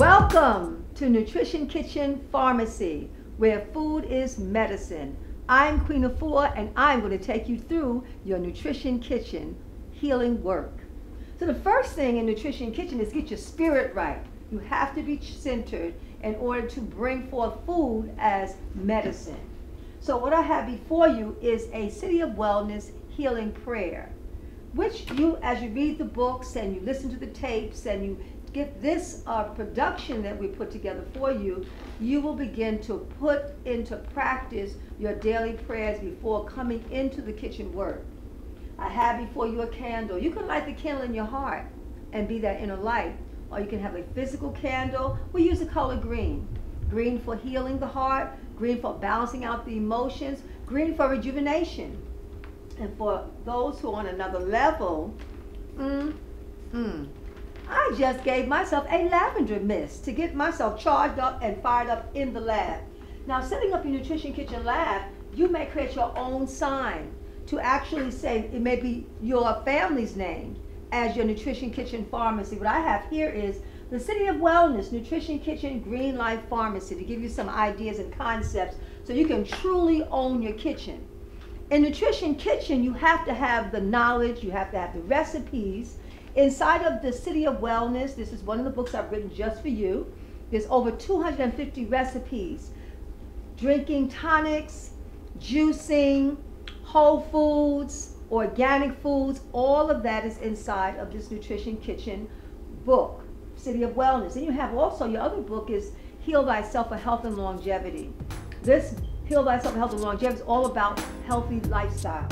Welcome to Nutrition Kitchen Pharmacy, where food is medicine. I'm Queen Afua, and I'm going to take you through your Nutrition Kitchen healing work. So the first thing in Nutrition Kitchen is get your spirit right. You have to be centered in order to bring forth food as medicine. So what I have before you is a City of Wellness healing prayer, which you, as you read the books and you listen to the tapes and you get this uh, production that we put together for you, you will begin to put into practice your daily prayers before coming into the kitchen work. I have before you a candle. You can light the candle in your heart and be that inner light. Or you can have a physical candle. We use the color green. Green for healing the heart, green for balancing out the emotions, green for rejuvenation. And for those who are on another level, mm, mm, I just gave myself a lavender mist to get myself charged up and fired up in the lab. Now, setting up your Nutrition Kitchen lab, you may create your own sign to actually say it may be your family's name as your Nutrition Kitchen Pharmacy. What I have here is the City of Wellness Nutrition Kitchen Green Life Pharmacy to give you some ideas and concepts so you can truly own your kitchen. In Nutrition Kitchen, you have to have the knowledge, you have to have the recipes, Inside of the City of Wellness, this is one of the books I've written just for you. There's over 250 recipes. Drinking tonics, juicing, whole foods, organic foods, all of that is inside of this Nutrition Kitchen book, City of Wellness. And you have also, your other book is Heal Thyself for Health and Longevity. This Heal Thyself for Health and Longevity is all about healthy lifestyle.